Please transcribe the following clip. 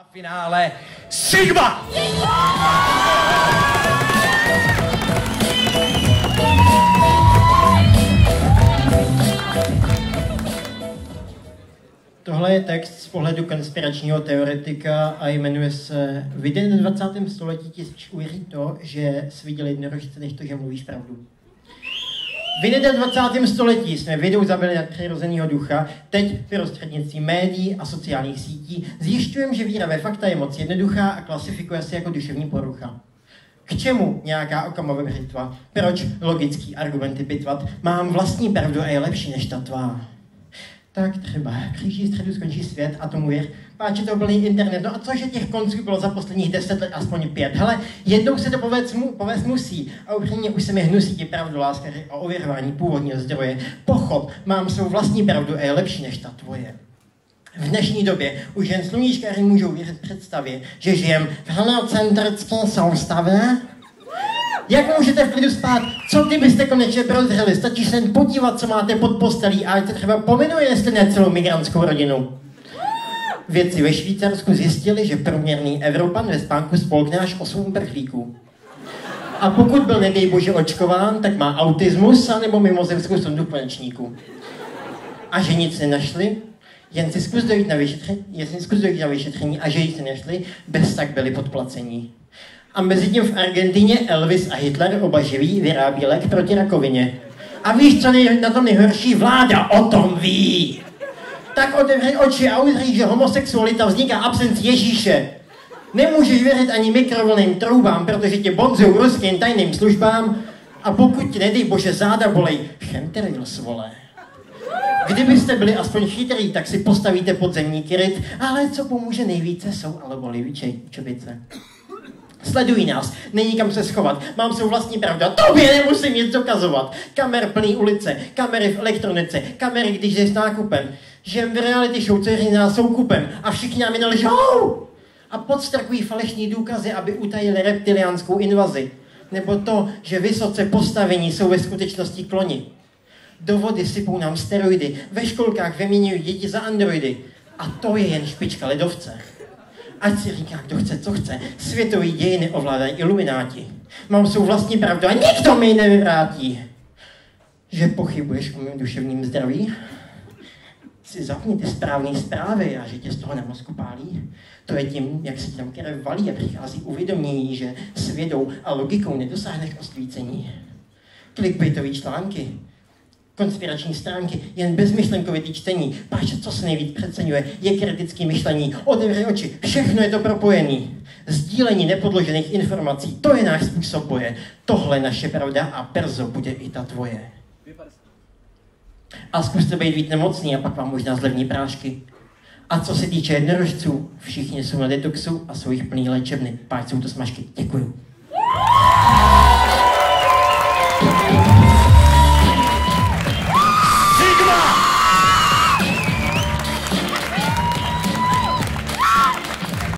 A v finále Sigma! Tohle je text z pohledu konspiračního teoretika a jmenuje se V 21. století ti uvěří to, že jsi viděl jednorožce, než to, že mluvíš pravdu. V 21. století jsme vědou zabili nadpřirozeného ducha, teď prostřednictvím médií a sociálních sítí zjišťujeme, že víra ve fakta je moc jednoduchá a klasifikuje se jako duševní porucha. K čemu nějaká okamové břitva? Proč logický argumenty pitvat? Mám vlastní pravdu a je lepší než ta tvá. Tak třeba, příští středu skončí svět a tomu věř, páči to plný internet. No a cože těch konců bylo za posledních deset let aspoň pět? Hele, jednou se to povést, mu, povést musí. A upřímně už se mi hnusí ti pravdu láskaři o ověřování původního zdroje. Pochop, mám svou vlastní pravdu a je lepší než ta tvoje. V dnešní době už jen sluníčkáři můžou věřit představě, že žijem v heleocentrické soustavě, jak můžete v klidu spát? Co kdybyste konečně prozřeli? Stačí se podívat, co máte pod postelí a se třeba pomenuje, jestli ne celou migrantskou rodinu. Vědci ve Švýcarsku zjistili, že průměrný Evropan ve spánku spolkne až 8 uprchlíků. A pokud byl nedej bože očkován, tak má autismus anebo mimozemskou sondu konečníku. A že nic nenašli, jen si zkus dojít na vyšetření, jestli zkus dojít na vyšetření a že ji si našli, bez tak byli podplacení. A mezi tím v Argentině Elvis a Hitler oba živí vyrábí lék proti rakovině. A víš, co nej, na tom nejhorší? Vláda o tom ví. Tak otevři oči a uzří, že homosexualita vzniká absenci Ježíše. Nemůžeš věřit ani mikrovlným troubám, protože tě bonzou ruským tajným službám a pokud ti nedej bože záda bolej, chemteril svole. Kdybyste byli aspoň chytrý, tak si postavíte podzemní kryt, ale co pomůže nejvíce jsou ale boliviče, čobice. Sledují nás, není kam se schovat, mám svou vlastní pravdu a tobě nemusím nic dokazovat. Kamer plný ulice, kamery v elektronice, kamery, když jsi s nákupem. Žijem v reality show, co nás soukupem a všichni nám jenom lžou. A podstrkují falešní důkazy, aby utajili reptiliánskou invazi. Nebo to, že vysoce postavení jsou ve skutečnosti kloni. Do vody sypou nám steroidy, ve školkách vyměňují děti za androidy. A to je jen špička ledovce. Ať si říká, kdo chce, co chce. Světový dějiny ovládají ilumináti. Mám svou vlastní pravdu a nikdo mi ji nevyvrátí. Že pochybuješ o mém duševním zdraví? Si zapni ty správné zprávy a že tě z toho na mozku pálí. To je tím, jak si tam krev valí a přichází uvědomění, že svědou a logikou nedosáhneš osvícení. Clickbaitový články, konspirační stránky, jen bezmyšlenkovitý čtení. Páč, co se nejvíc přeceňuje, je kritické myšlení. Otevři oči, všechno je to propojený. Sdílení nepodložených informací, to je náš způsob boje. Tohle naše pravda a perzo bude i ta tvoje. A zkuste být víc nemocný a pak vám možná zlevní prášky. A co se týče jednorožců, všichni jsou na detoxu a jsou jich plný léčebny. Páč jsou to smažky. Děkuju.